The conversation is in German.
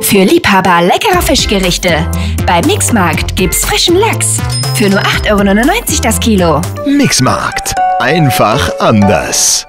Für Liebhaber leckerer Fischgerichte. Beim Mixmarkt gibt's frischen Lachs. Für nur 8,99 Euro das Kilo. Mixmarkt. Einfach anders.